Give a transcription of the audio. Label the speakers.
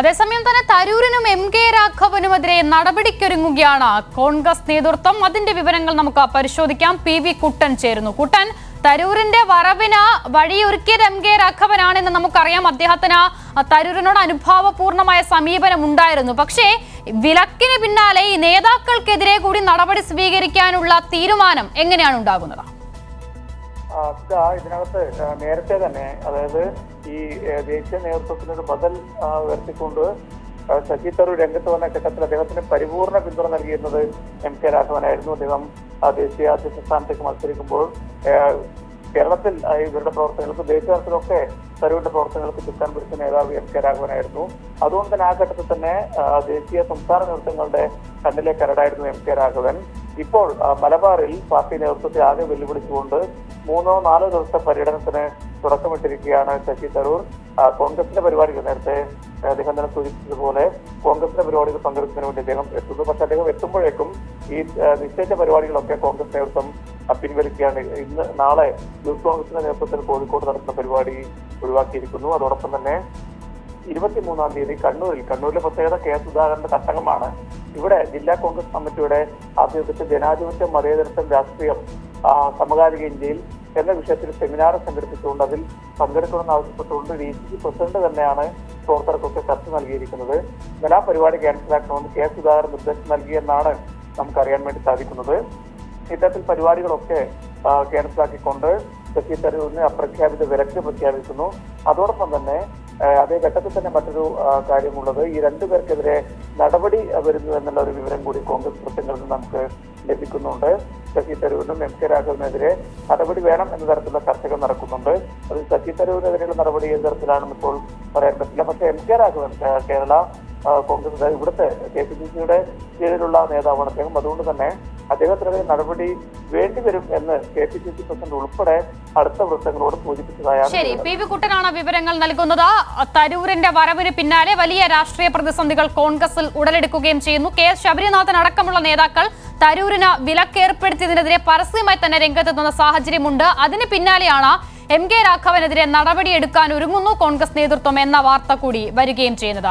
Speaker 1: അതേസമയം തന്നെ തരൂരിനും എം കെ രാഘവനുമെതിരെ നടപടിക്കൊരുങ്ങുകയാണ് കോൺഗ്രസ് നേതൃത്വം. അതിന്റെ വിവരങ്ങൾ നമുക്ക് പരിശോധിക്കാം. പി വി കുട്ടൻ ചേരുന്നു. കുട്ടൻ തരൂരിന്റെ വരവിന് വഴിയൊരുക്കിയത് എം കെ രാഘവനാണെന്ന് നമുക്കറിയാം. അദ്ദേഹത്തിന് തരൂരിനോട് അനുഭാവപൂർണമായ സമീപനം ഉണ്ടായിരുന്നു പക്ഷേ വിലക്കിന് പിന്നാലെ ഈ നേതാക്കൾക്കെതിരെ കൂടി നടപടി സ്വീകരിക്കാനുള്ള തീരുമാനം എങ്ങനെയാണ് ഉണ്ടാകുന്നത്?
Speaker 2: ഇതാ ഇതിനകത്ത് നേരത്തെ തന്നെ അതായത് ഈ ദേശീയ നേതൃത്വത്തിനൊരു ബദൽ ഉയർത്തിക്കൊണ്ട് ശശി തരൂർ രംഗത്ത് വന്ന ഘട്ടത്തിൽ അദ്ദേഹത്തിന് പരിപൂർണ പിന്തുണ നൽകിയിരുന്നത് എം കെ രാഘവനായിരുന്നു. അദ്ദേഹം ദേശീയ അധ്യക്ഷ സ്ഥാനത്തേക്ക് മത്സരിക്കുമ്പോൾ കേരളത്തിൽ ഇവരുടെ പ്രവർത്തനങ്ങൾക്ക് ദേശീയ തലത്തിലൊക്കെ തരൂരിന്റെ പ്രവർത്തനങ്ങൾക്ക് ചുക്കാൻ പിടിച്ച നേതാവ് എം കെ രാഘവനായിരുന്നു. അതുകൊണ്ട് തന്നെ ആ ഘട്ടത്തിൽ തന്നെ ദേശീയ സംസ്ഥാന നേതൃത്വങ്ങളുടെ കണ്ണിലെ കരടായിരുന്നു എം കെ രാഘവൻ. ഇപ്പോൾ മലബാറിൽ പാർട്ടി നേതൃത്വത്തെ ആകെ വെല്ലുവിളിച്ചുകൊണ്ട് മൂന്നോ നാലോ ദിവസത്തെ പര്യടനത്തിന് തുടക്കമിട്ടിരിക്കുകയാണ് ശശി തരൂർ. കോൺഗ്രസിന്റെ പരിപാടികൾ നേരത്തെ അദ്ദേഹം തന്നെ സൂചിപ്പിച്ചതുപോലെ കോൺഗ്രസിന്റെ പരിപാടികൾ പങ്കെടുക്കുന്നതിന് വേണ്ടി അദ്ദേഹം എത്തുന്നു. പക്ഷെ അദ്ദേഹം എത്തുമ്പോഴേക്കും ഈ നിശ്ചയിച്ച പരിപാടികളൊക്കെ കോൺഗ്രസ് നേതൃത്വം പിൻവലിക്കുകയാണ്. ഇന്ന് നാളെ യൂത്ത് കോൺഗ്രസിന്റെ നേതൃത്വത്തിൽ കോഴിക്കോട് നടത്തുന്ന പരിപാടി ഒഴിവാക്കിയിരിക്കുന്നു. അതോടൊപ്പം തന്നെ ഇരുപത്തിമൂന്നാം തീയതി കണ്ണൂരിൽ കണ്ണൂരിലെ പ്രത്യേകത കെ സുധാകരന്റെ തട്ടകമാണ്. ഇവിടെ ജില്ലാ കോൺഗ്രസ് കമ്മിറ്റിയുടെ ആഭിമുഖ്യത്തിൽ ജനാധിപത്യം മതേതരത്വം രാഷ്ട്രീയം സമകാലിക ഇന്ത്യയിൽ എന്ന വിഷയത്തിൽ സെമിനാർ സംഘടിപ്പിച്ചുകൊണ്ട് അതിൽ പങ്കെടുക്കണമെന്ന് ആവശ്യപ്പെട്ടുകൊണ്ട് ഡി സി സി പ്രസിഡന്റ് തന്നെയാണ് പ്രവർത്തകർക്കൊക്കെ കത്ത് നൽകിയിരിക്കുന്നത്. എന്നാൽ ആ പരിപാടി ക്യാൻസലാക്കണമെന്ന് കെ സുധാകരൻ നിർദ്ദേശം നൽകിയെന്നാണ് നമുക്കറിയാൻ വേണ്ടി സാധിക്കുന്നത്. ഇത്തരത്തിൽ പരിപാടികളൊക്കെ ക്യാൻസലാക്കിക്കൊണ്ട് ശശി തരൂരിന് അപ്രഖ്യാപിത വിലക്ക് പ്രഖ്യാപിക്കുന്നു. അതോടൊപ്പം തന്നെ അതേ ഘട്ടത്തിൽ തന്നെ മറ്റൊരു കാര്യമുള്ളത് ഈ രണ്ടുപേർക്കെതിരെ നടപടി വരുന്നു എന്നുള്ള ഒരു വിവരം കൂടി കോൺഗ്രസ് വൃത്തങ്ങളിൽ നമുക്ക് ലഭിക്കുന്നുണ്ട്. ശശി തരൂരിനും എം കെ രാഘവനെതിരെ നടപടി വേണം എന്ന തരത്തിലുള്ള ചർച്ചകൾ നടക്കുന്നുണ്ട്. അത് ശശി തരൂരിനെതിരെയുള്ള നടപടി ഏത് തരത്തിലാണെന്ന് ഇപ്പോൾ പറയാൻ പറ്റില്ല. പക്ഷേ എം കെ രാഘവൻ കേരള കോൺഗ്രസ് ഇവിടുത്തെ കെ പി സി സിയുടെ കീഴിലുള്ള നേതാവാണ് അദ്ദേഹം. അതുകൊണ്ട് തന്നെ അദ്ദേഹത്തിനെതിരെ നടപടി വേണ്ടിവരും എന്ന് K P C C president ഉൾപ്പെടെ അടുത്ത വൃത്തങ്ങളോട് സൂചിപ്പിച്ചതായാണ്
Speaker 1: ശരി
Speaker 2: വിവരം.
Speaker 1: പി വി കുട്ടനാണ് വിവരങ്ങൾ നൽകുന്നത്. തരൂരിന്റെ വരവിന് പിന്നാലെ വലിയ രാഷ്ട്രീയ പ്രതിസന്ധികൾ കോൺഗ്രസിൽ ഉടലെടുക്കുകയും ചെയ്യുന്നു. കെ എസ് ശബരിനാഥൻ അടക്കമുള്ള നേതാക്കൾ തരൂരിന് വിലക്കേർപ്പെടുത്തിയതിനെതിരെ പരസ്യമായി തന്നെ രംഗത്തെത്തുന്ന സാഹചര്യമുണ്ട്. അതിന് പിന്നാലെയാണ് എം കെ രാഘവനെതിരെ നടപടിയെടുക്കാൻ ഒരുങ്ങുന്നു കോൺഗ്രസ് നേതൃത്വം എന്ന വാർത്ത കൂടി വരികയും ചെയ്യുന്നത്.